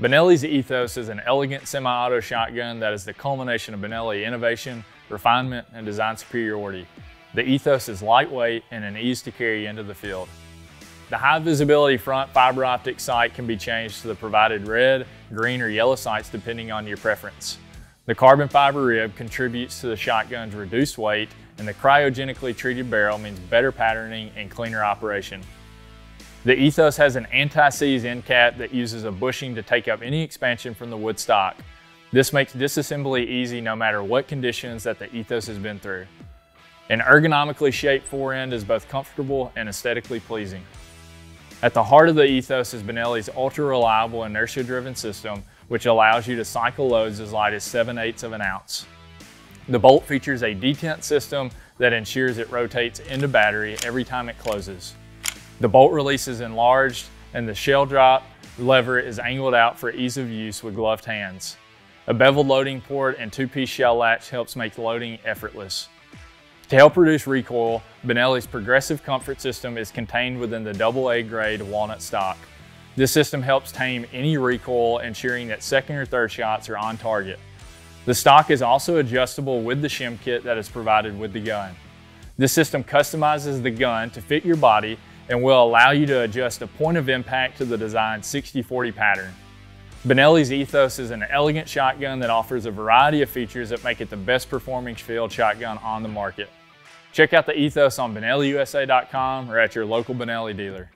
Benelli's Ethos is an elegant semi-auto shotgun that is the culmination of Benelli innovation, refinement, and design superiority. The Ethos is lightweight and an ease to carry into the field. The high visibility front fiber optic sight can be changed to the provided red, green, or yellow sights depending on your preference. The carbon fiber rib contributes to the shotgun's reduced weight and the cryogenically treated barrel means better patterning and cleaner operation. The Ethos has an anti-seize end cap that uses a bushing to take up any expansion from the wood stock. This makes disassembly easy no matter what conditions that the Ethos has been through. An ergonomically shaped fore-end is both comfortable and aesthetically pleasing. At the heart of the Ethos is Benelli's ultra-reliable inertia-driven system, which allows you to cycle loads as light as 7 eighths of an ounce. The bolt features a detent system that ensures it rotates into battery every time it closes. The bolt release is enlarged and the shell drop lever is angled out for ease of use with gloved hands. A beveled loading port and two-piece shell latch helps make loading effortless. To help reduce recoil, Benelli's Progressive Comfort System is contained within the AA grade walnut stock. This system helps tame any recoil, ensuring that second or third shots are on target. The stock is also adjustable with the shim kit that is provided with the gun. This system customizes the gun to fit your body and will allow you to adjust a point of impact to the design's 60-40 pattern. Benelli's Ethos is an elegant shotgun that offers a variety of features that make it the best performing field shotgun on the market. Check out the Ethos on BenelliUSA.com or at your local Benelli dealer.